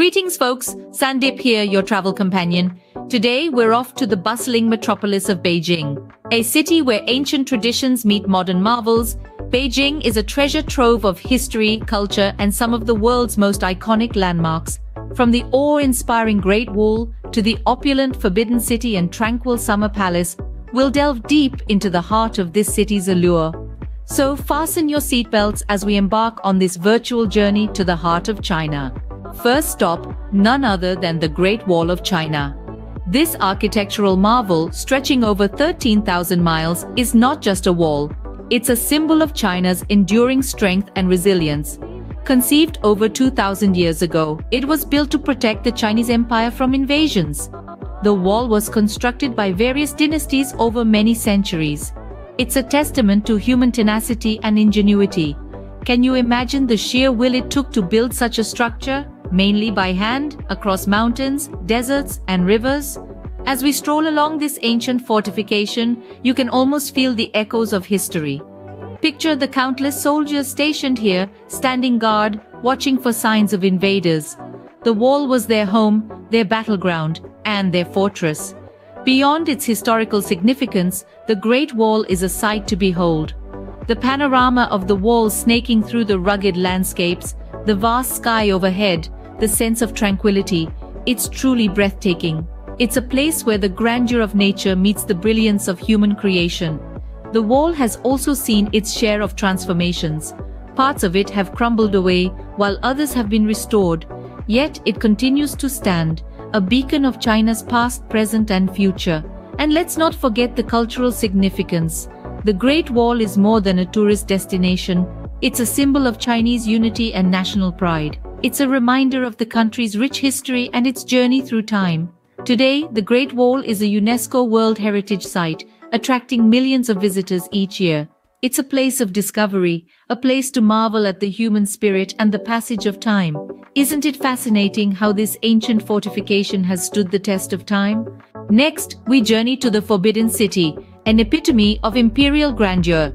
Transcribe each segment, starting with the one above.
Greetings folks, Sandip here, your travel companion. Today we're off to the bustling metropolis of Beijing, a city where ancient traditions meet modern marvels. Beijing is a treasure trove of history, culture, and some of the world's most iconic landmarks. From the awe-inspiring Great Wall to the opulent Forbidden City and tranquil Summer Palace, we'll delve deep into the heart of this city's allure. So fasten your seatbelts as we embark on this virtual journey to the heart of China. First stop, none other than the Great Wall of China. This architectural marvel, stretching over 13,000 miles, is not just a wall. It's a symbol of China's enduring strength and resilience. Conceived over 2,000 years ago, it was built to protect the Chinese Empire from invasions. The wall was constructed by various dynasties over many centuries. It's a testament to human tenacity and ingenuity. Can you imagine the sheer will it took to build such a structure? Mainly by hand, across mountains, deserts, and rivers. As we stroll along this ancient fortification, you can almost feel the echoes of history. Picture the countless soldiers stationed here, standing guard, watching for signs of invaders. The wall was their home, their battleground, and their fortress. Beyond its historical significance, the Great Wall is a sight to behold. The panorama of the wall snaking through the rugged landscapes, the vast sky overhead, the sense of tranquility. It's truly breathtaking. It's a place where the grandeur of nature meets the brilliance of human creation. The wall has also seen its share of transformations. Parts of it have crumbled away, while others have been restored. Yet it continues to stand, a beacon of China's past, present and future. And let's not forget the cultural significance. The Great Wall is more than a tourist destination. It's a symbol of Chinese unity and national pride. It's a reminder of the country's rich history and its journey through time. Today, the Great Wall is a UNESCO World Heritage Site, attracting millions of visitors each year. It's a place of discovery, a place to marvel at the human spirit and the passage of time. Isn't it fascinating how this ancient fortification has stood the test of time? Next, we journey to the Forbidden City, an epitome of imperial grandeur.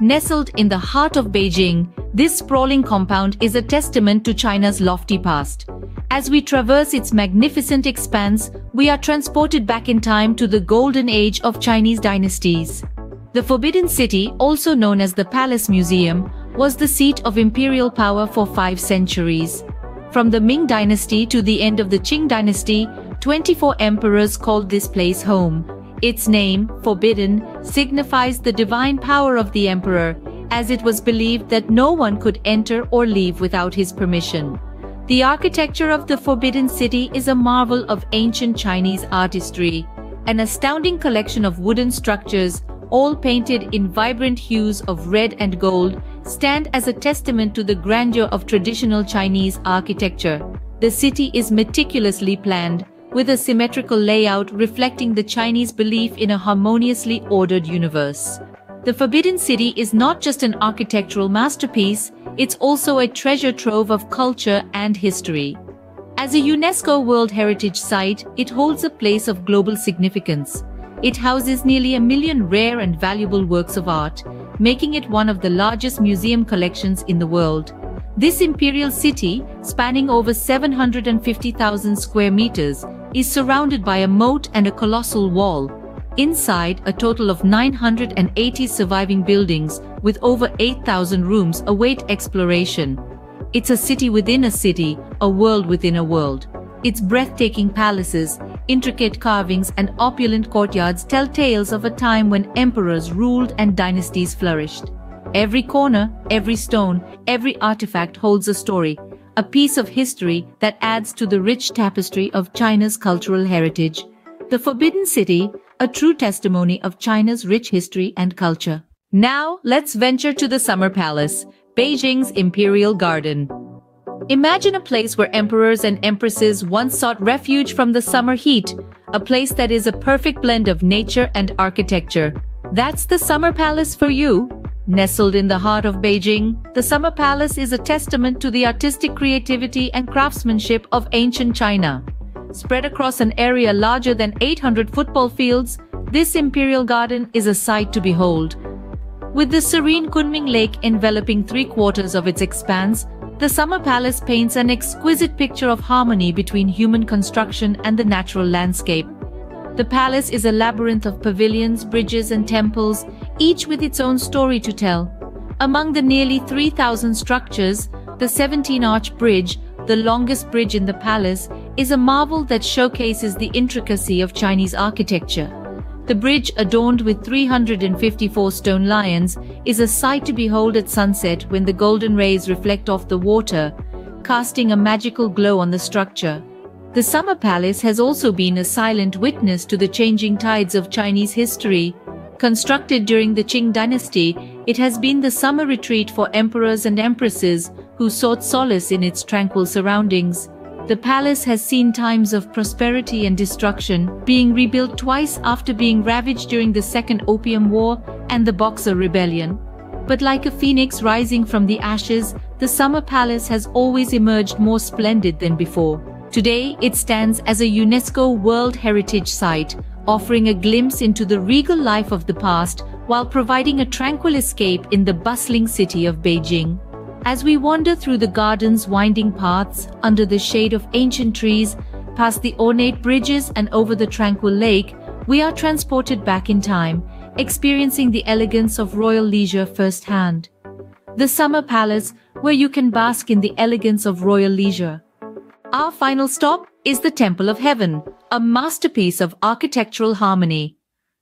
Nestled in the heart of Beijing, this sprawling compound is a testament to China's lofty past. As we traverse its magnificent expanse, we are transported back in time to the golden age of Chinese dynasties. The Forbidden City, also known as the Palace Museum, was the seat of imperial power for five centuries. From the Ming dynasty to the end of the Qing dynasty, 24 emperors called this place home. Its name, Forbidden, signifies the divine power of the emperor, as it was believed that no one could enter or leave without his permission. The architecture of the Forbidden City is a marvel of ancient Chinese artistry, an astounding collection of wooden structures, all painted in vibrant hues of red and gold, stand as a testament to the grandeur of traditional Chinese architecture. The city is meticulously planned, with a symmetrical layout reflecting the Chinese belief in a harmoniously ordered universe. The Forbidden City is not just an architectural masterpiece, it's also a treasure trove of culture and history. As a UNESCO World Heritage Site, it holds a place of global significance. It houses nearly a million rare and valuable works of art, making it one of the largest museum collections in the world. This imperial city, spanning over 750,000 square meters, is surrounded by a moat and a colossal wall, Inside, a total of 980 surviving buildings with over 8,000 rooms await exploration. It's a city within a city, a world within a world. Its breathtaking palaces, intricate carvings and opulent courtyards tell tales of a time when emperors ruled and dynasties flourished. Every corner, every stone, every artifact holds a story, a piece of history that adds to the rich tapestry of China's cultural heritage. The Forbidden City, a true testimony of China's rich history and culture. Now, let's venture to the Summer Palace, Beijing's Imperial Garden. Imagine a place where emperors and empresses once sought refuge from the summer heat, a place that is a perfect blend of nature and architecture. That's the Summer Palace for you. Nestled in the heart of Beijing, the Summer Palace is a testament to the artistic creativity and craftsmanship of ancient China. Spread across an area larger than 800 football fields, this imperial garden is a sight to behold. With the serene Kunming Lake enveloping three quarters of its expanse, The Summer Palace paints an exquisite picture of harmony between human construction and the natural landscape. The palace is a labyrinth of pavilions, bridges and temples, each with its own story to tell. Among the nearly 3,000 structures, the 17-arch bridge, the longest bridge in the palace, is a marvel that showcases the intricacy of Chinese architecture. The bridge, adorned with 354 stone lions, is a sight to behold at sunset when the golden rays reflect off the water, casting a magical glow on the structure. The Summer Palace has also been a silent witness to the changing tides of Chinese history. Constructed during the Qing dynasty, it has been the summer retreat for emperors and empresses who sought solace in its tranquil surroundings. The palace has seen times of prosperity and destruction, being rebuilt twice after being ravaged during the Second Opium War and the Boxer Rebellion. But like a phoenix rising from the ashes, the Summer Palace has always emerged more splendid than before. Today, it stands as a UNESCO World Heritage Site, offering a glimpse into the regal life of the past while providing a tranquil escape in the bustling city of Beijing. As we wander through the garden's winding paths, under the shade of ancient trees, past the ornate bridges and over the tranquil lake, we are transported back in time, experiencing the elegance of royal leisure firsthand. The Summer Palace, where you can bask in the elegance of royal leisure. Our final stop is the Temple of Heaven, a masterpiece of architectural harmony.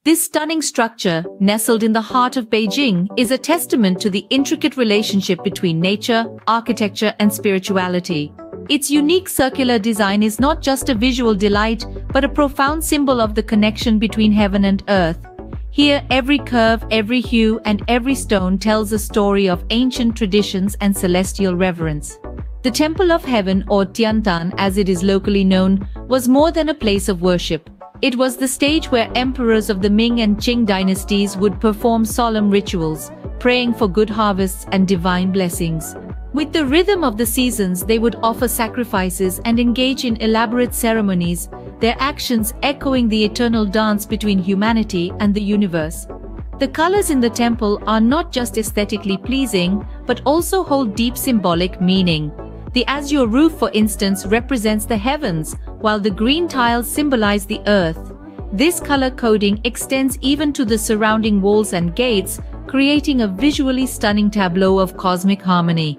This stunning structure, nestled in the heart of Beijing, is a testament to the intricate relationship between nature, architecture and spirituality. Its unique circular design is not just a visual delight, but a profound symbol of the connection between heaven and earth. Here, every curve, every hue, and every stone tells a story of ancient traditions and celestial reverence. The Temple of Heaven, or Tiantan as it is locally known, was more than a place of worship. It was the stage where emperors of the Ming and Qing dynasties would perform solemn rituals, praying for good harvests and divine blessings. With the rhythm of the seasons, they would offer sacrifices and engage in elaborate ceremonies, their actions echoing the eternal dance between humanity and the universe. The colors in the temple are not just aesthetically pleasing, but also hold deep symbolic meaning. The azure roof, for instance, represents the heavens, while the green tiles symbolize the earth. This color coding extends even to the surrounding walls and gates, creating a visually stunning tableau of cosmic harmony.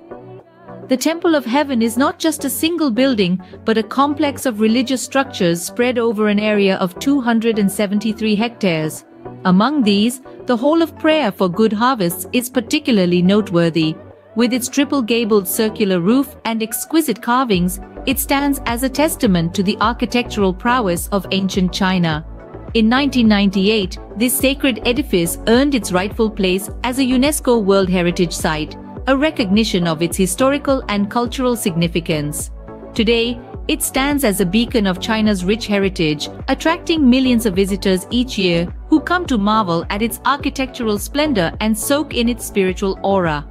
The Temple of Heaven is not just a single building, but a complex of religious structures spread over an area of 273 hectares. Among these, the Hall of Prayer for Good Harvests is particularly noteworthy, with its triple-gabled circular roof and exquisite carvings, it stands as a testament to the architectural prowess of ancient China. In 1998, this sacred edifice earned its rightful place as a UNESCO World Heritage Site, a recognition of its historical and cultural significance. Today, it stands as a beacon of China's rich heritage, attracting millions of visitors each year who come to marvel at its architectural splendor and soak in its spiritual aura.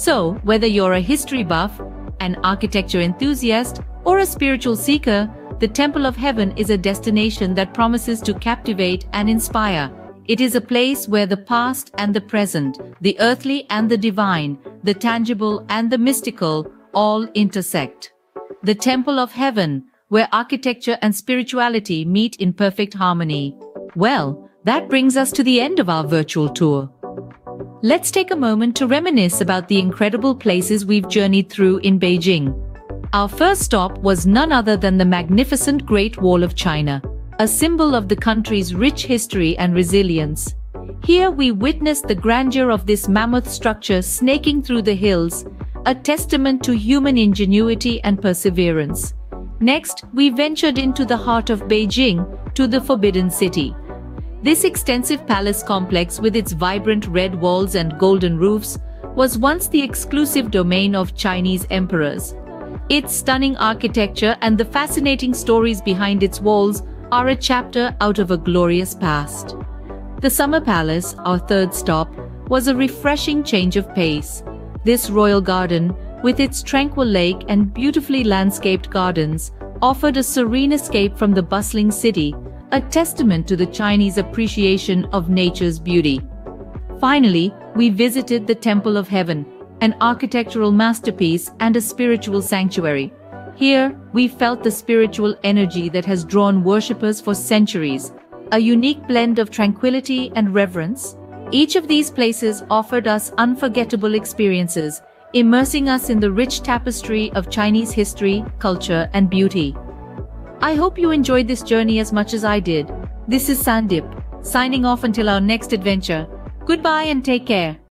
So, whether you're a history buff, an architecture enthusiast, or a spiritual seeker, the Temple of Heaven is a destination that promises to captivate and inspire. It is a place where the past and the present, the earthly and the divine, the tangible and the mystical all intersect. The Temple of Heaven, where architecture and spirituality meet in perfect harmony. Well, that brings us to the end of our virtual tour. Let's take a moment to reminisce about the incredible places we've journeyed through in Beijing. Our first stop was none other than the magnificent Great Wall of China, a symbol of the country's rich history and resilience. Here we witnessed the grandeur of this mammoth structure snaking through the hills, a testament to human ingenuity and perseverance. Next, we ventured into the heart of Beijing, to the Forbidden City. This extensive palace complex with its vibrant red walls and golden roofs was once the exclusive domain of Chinese emperors. Its stunning architecture and the fascinating stories behind its walls are a chapter out of a glorious past. The Summer Palace, our third stop, was a refreshing change of pace. This royal garden, with its tranquil lake and beautifully landscaped gardens, offered a serene escape from the bustling city a testament to the Chinese appreciation of nature's beauty. Finally, we visited the Temple of Heaven, an architectural masterpiece and a spiritual sanctuary. Here, we felt the spiritual energy that has drawn worshippers for centuries, a unique blend of tranquility and reverence. Each of these places offered us unforgettable experiences, immersing us in the rich tapestry of Chinese history, culture, and beauty. I hope you enjoyed this journey as much as I did. This is Sandip, signing off until our next adventure. Goodbye and take care.